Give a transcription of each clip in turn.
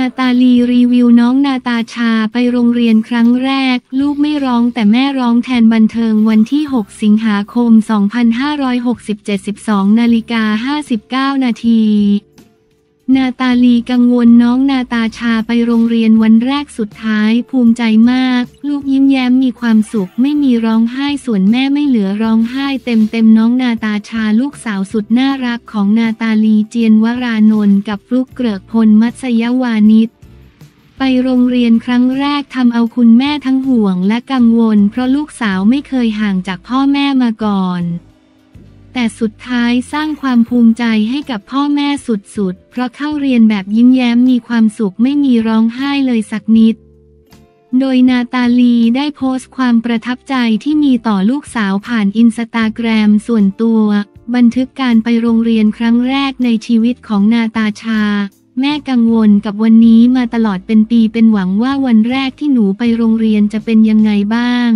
นาตาลีรีวิวน้องนาตาชาไปโรงเรียนครั้งแรก ลูกไม่ร้องแต่แม่ร้องแทนบันเทิงวันที่ 6 สิงหาคม 2567 12นาฬิกา59 นาที นาตาลีกังวลน้องนาตาชาไปโรงเรียนวันแรกสุดท้ายภูมิใจมาก ลูกยิ้มแย้มมีความสุขไม่มีร้องไห้ส่วนแม่ไม่เหลือร้องไห้เต็มเต็มน้องนาตาชาลูกสาวสุดน่ารักของนาตาลีเจียนวรานนท์กับลุกเกริกพลมัสยวานิชไปโรงเรียนครั้งแรกทำเอาคุณแม่ทั้งห่วงและกังวล เพราะลูกสาวไม่เคยห่างจากพ่อแม่มาก่อน แต่สุดท้ายสร้างความภูมิใจให้กับพ่อแม่สุดๆ เพราะเข้าเรียนแบบยิ้มแย้มมีความสุขไม่มีร้องไห้เลยสักนิด โดยนาตาลีได้โพสต์ความประทับใจที่มีต่อลูกสาวผ่านอินสตาแกรมส่วนตัว บันทึกการไปโรงเรียนครั้งแรกในชีวิตของนาตาชา แม่กังวลกับวันนี้มาตลอดเป็นปีเป็นหวังว่าวันแรกที่หนูไปโรงเรียนจะเป็นยังไงบ้าง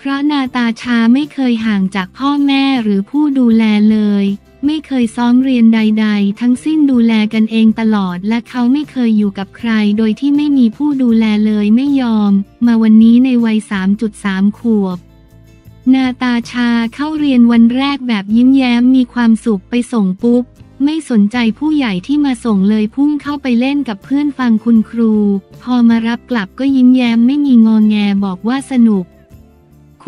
พราะนาตาชาไม่เคยห่างจากพ่อแม่หรือผู้ดูแลเลย ไม่เคยซ้อมเรียนใด ๆ ทั้งสิ้นดูแลกันเองตลอด และเขาไม่เคยอยู่กับใคร โดยที่ไม่มีผู้ดูแลเลยไม่ยอม มาวันนี้ในวัย 3.3 ขวบ นาตาชาเข้าเรียนวันแรกแบบยิ้มแย้มมีความสุขไปส่งปุ๊บ ไม่สนใจผู้ใหญ่ที่มาส่งเลยพุ่งเข้าไปเล่นกับเพื่อนฟังคุณครู พอมารับกลับก็ยิ้มแย้มไม่มีงองแงบอกว่าสนุก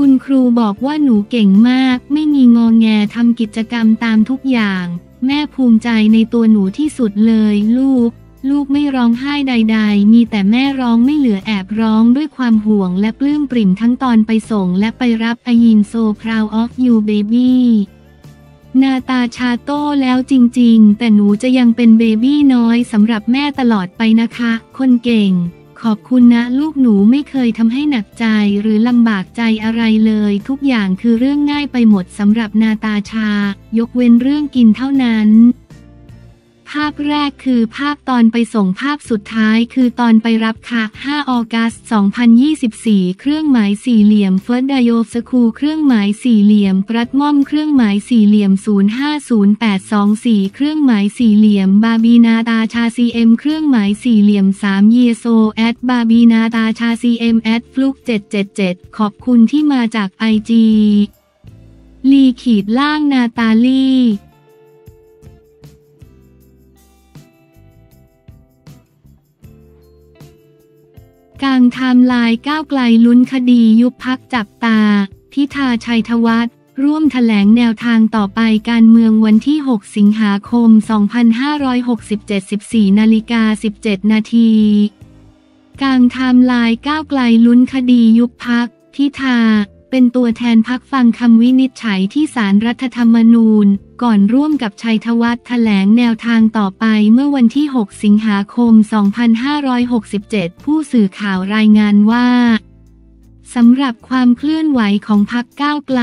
คุณครูบอกว่าหนูเก่งมาก ไม่มีงองแงทำกิจกรรมตามทุกอย่าง แม่ภูมิใจในตัวหนูที่สุดเลย ลูก ลูกไม่ร้องไห้ใด ๆ มีแต่แม่ร้องไม่เหลือแอบร้องด้วยความห่วงและปลื้มปริ่มทั้งตอนไปส่งและไปรับอยินโซproud of you baby นาตาชาโตแล้วจริง ๆ แต่หนูจะยังเป็น baby น้อยสำหรับแม่ตลอดไปนะคะ คนเก่ง ขอบคุณนะลูกหนูไม่เคยทำให้หนักใจหรือลำบากใจอะไรเลย ทุกอย่างคือเรื่องง่ายไปหมดสำหรับนาตาชา ยกเว้นเรื่องกินเท่านั้น ภาพแรกคือภาพตอนไปส่งภาพสุดท้ายคือตอนไปรับค่ะ 5 August 2024 เครื่องหมายสี่เหลี่ยมเฟิร์สไดโอสคูเครื่องหมายสี่เหลี่ยมปรัดม่อมเครื่องหมายสี่เหลี่ยม 050824 เครื่องหมายสี่เหลี่ยม บาบีนาตาชาซีเอ็มเครื่องหมายสี่เหลี่ยม3เยโซแอดบาบีนาตาชาซีเอ็มแอดฟลุก777 ขอบคุณที่มาจากไอจีลีขีดล่างนาตาลีกางไทม์ไลน์ก้าวไกลลุ้นคดียุบพรรคจับตา พิธาชัยธวัฒน์ร่วมแถลงแนวทางต่อไปการเมืองวันที่ 6 สิงหาคม 2567 14นาฬิกา 17 นาทีกางไทม์ไลน์ก้าวไกลลุ้นคดียุบพรรค พิธา เป็นตัวแทนพรรคฟังคำวินิจฉัยที่ศาลรัฐธรรมนูญ ก่อนร่วมกับชัยธวัฒน์แถลงแนวทางต่อไปเมื่อวันที่ 6 สิงหาคม 2567 ผู้สื่อข่าวรายงานว่าสำหรับความเคลื่อนไหวของพักก้าวไกล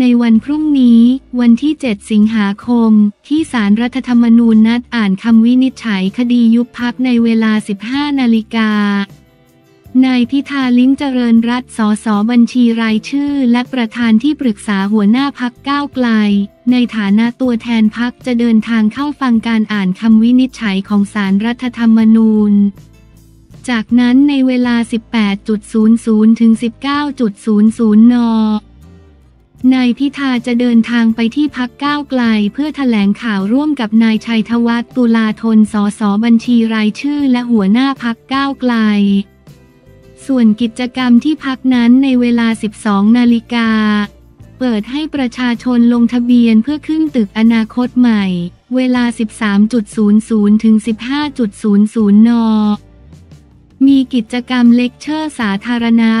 ในวันพรุ่งนี้ วันที่ 7 สิงหาคม ที่สารรัฐธรรมนูญนัดอ่านคำวินิจฉัยคดียุบพักในเวลา 15 นาฬิกา นายพิธาลิ้มเจริญรัตสสบัญชีรายชื่อ และประธานที่ปรึกษาหัวหน้าพักก้าวไกล ในฐานะตัวแทนพักจะเดินทางเข้าฟังการอ่านคำวินิจฉัยของสารรัฐธรรมนูญ จากนั้นในเวลา 18.00 ถึง 19.00 นนายพิธาจะเดินทางไปที่พักก้าวไกล เพื่อถแถลงข่าวร่วมกับนายชัยธวัฒน์ตุลาธนสสบัญชีรายชื่อ และหัวหน้าพักก้าวไกล ส่วนกิจกรรมที่พักนั้นในเวลา 12 นาฬิกา เปิดให้ประชาชนลงทะเบียนเพื่อขึ้นตึกอนาคตใหม่ เวลา 13.00 ถึง 15.00 น มีกิจกรรมเลคเชอร์สาธารณะ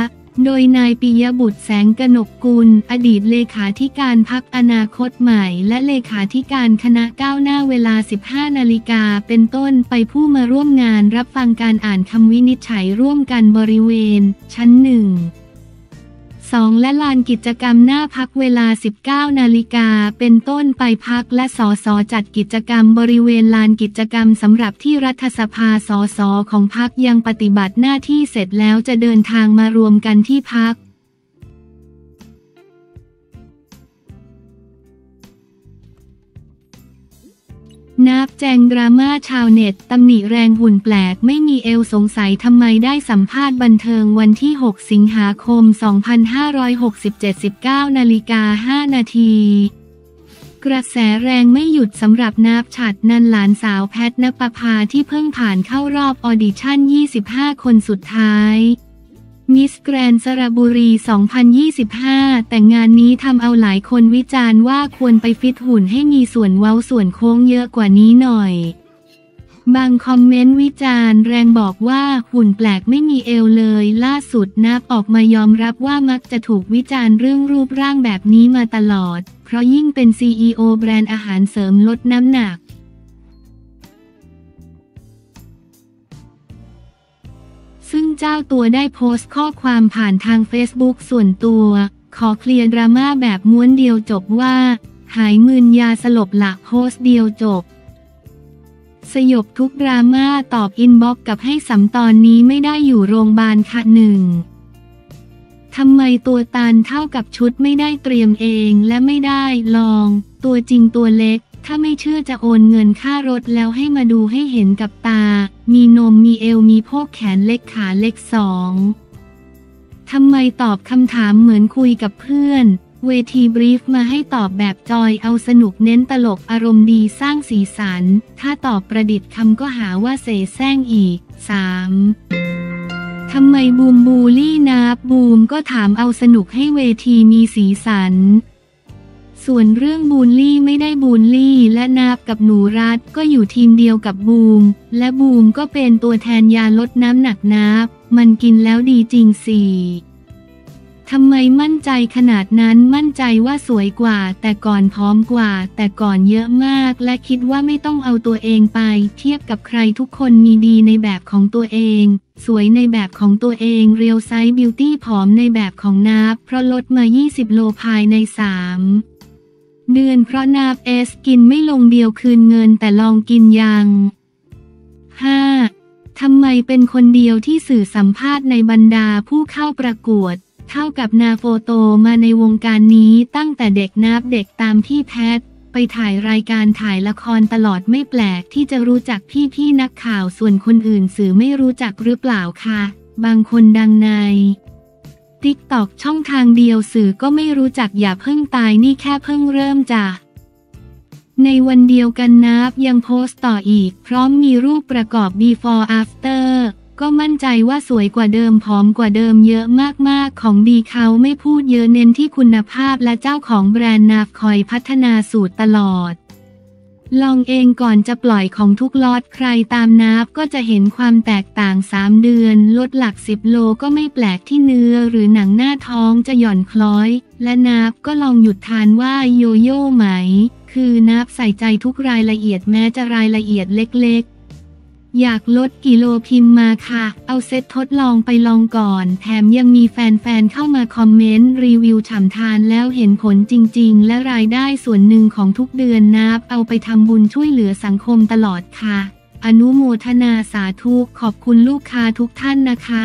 โดยนายปิยบุตรแสงกนกกุล อดีตเลขาธิการพักอนาคตใหม่ และเลขาธิการคณะก้าวหน้าเวลา 15 นาฬิกาเป็นต้นไปผู้มาร่วมงานรับฟังการอ่านคำวินิจฉัยร่วมกันบริเวณ ชั้นหนึ่ง 2 และลานกิจกรรมหน้าพักเวลา 19 นาฬิกาเป็นต้นไปพักและสอสอจัดกิจกรรมบริเวณลานกิจกรรมสำหรับที่รัฐสภาสอสอของพักยังปฏิบัติหน้าที่เสร็จแล้วจะเดินทางมารวมกันที่พัก นับแจงดราม่าชาวเน็ตตำหนิแรงหุ่นแปลกไม่มีเอวสงสัยทำไมได้สัมภาษณ์บันเทิงวันที่ 6 สิงหาคม 2567 19นาฬิกา5นาทีกระแสแรงไม่หยุดสำหรับนับฉัดนันหลานสาวแพท ณปภาที่เพิ่งผ่านเข้ารอบออดิชั่น 25 คนสุดท้าย มิสแกรนด์สระบุรี 2025 แต่งานนี้ทำเอาหลายคนวิจารณ์ว่าควรไปฟิตหุ่นให้มีส่วนเว้าส่วนโค้งเยอะกว่านี้หน่อย บางคอมเมนต์วิจารณ์แรงบอกว่าหุ่นแปลกไม่มีเอวเลย ล่าสุดนับออกมายอมรับว่ามักจะถูกวิจารณ์เรื่องรูปร่างแบบนี้มาตลอด เพราะยิ่งเป็น CEO แบรนด์อาหารเสริมลดน้ำหนัก ซึ่งเจ้าตัวได้โพสต์ข้อความผ่านทาง Facebook ส่วนตัว ขอเคลียร์ดราม่าแบบม้วนเดียวจบว่า หายมึนยาสลบลักโพสต์เดียวจบ สยบทุกดราม่าตอบ inbox กับให้สำตอนนี้ไม่ได้อยู่โรงพยาบาลค่ะหนึ่งทำไมตัวตันเท่ากับชุดไม่ได้เตรียมเองและไม่ได้ลอง ตัวจริงตัวเล็ก ถ้าไม่เชื่อจะโอนเงินค่ารถแล้วให้มาดูให้เห็นกับตา มีนมมีเอวมีสะโพกแขนเล็กขาเล็กสองทำไมตอบคำถามเหมือนคุยกับเพื่อน เวทีบรีฟมาให้ตอบแบบ joy เอาสนุกเน้นตลกอารมณ์ดีสร้างสีสัน ถ้าตอบประดิษฐ์คำก็หาว่าเสแสร้งอีก 3. ทำไมบูมบูลลี่นับบูมก็ถามเอาสนุกให้เวทีมีสีสัน ส่วนเรื่องบูลลี่ไม่ได้บูลลี่ และนับกับหนูรัฐก็อยู่ทีมเดียวกับบูม และบูมก็เป็นตัวแทนยาลดน้ำหนักนับมันกินแล้วดีจริงสิทำไมมั่นใจขนาดนั้นมั่นใจว่าสวยกว่า แต่ก่อนพร้อมกว่า แต่ก่อนเยอะมาก และคิดว่าไม่ต้องเอาตัวเองไป เทียบกับใครทุกคนมีดีในแบบของตัวเอง สวยในแบบของตัวเองเรียวไซส์บิวตี้ผอมในแบบของนับเพราะลดมา 20 โลภายใน 3 เดือนเพราะนาบเอสกินไม่ลงเดียวคืนเงินแต่ลองกินยัง 5. ทำไมเป็นคนเดียวที่สื่อสัมภาษณ์ในบรรดาผู้เข้าประกวด เท่ากับนาโฟโตมาในวงการนี้ตั้งแต่เด็กนับเด็กตามพี่แพทไปถ่ายรายการถ่ายละครตลอดไม่แปลกที่จะรู้จักพี่ๆนักข่าวส่วนคนอื่นสื่อไม่รู้จักหรือเปล่าคะ บางคนดังใน TikTok ช่องทางเดียวสื่อก็ไม่รู้จักอย่าเพิ่งตายนี่แค่เพิ่งเริ่มจ้ะในวันเดียวกันนับยังโพสต์ต่ออีก พร้อมมีรูปประกอบ before after ก็มั่นใจว่าสวยกว่าเดิมผอมกว่าเดิมเยอะมากๆ ของดีเขาไม่พูดเยอะเน้นที่คุณภาพและเจ้าของแบรนด์นาฟคอยพัฒนาสูตรตลอด ลองเองก่อนจะปล่อยของทุกล็อตใครตามนับก็จะเห็นความแตกต่าง 3 เดือน ลดหลัก 10 โลก็ไม่แปลกที่เนื้อหรือหนังหน้าท้องจะหย่อนคล้อย และนับก็ลองหยุดทานว่าโยโย่ไหม คือนับใส่ใจทุกรายละเอียดแม้จะรายละเอียดเล็ก อยากลดกิโลพิมพ์มาค่ะ เอาเซ็ตทดลองไปลองก่อน แถมยังมีแฟนๆ เข้ามาคอมเมนต์ รีวิวฉ่ำทานแล้วเห็นผลจริงๆ และรายได้ส่วนหนึ่งของทุกเดือนนับ เอาไปทำบุญช่วยเหลือสังคมตลอดค่ะ อนุโมทนาสาธุขอบคุณลูกค้าทุกท่านนะคะ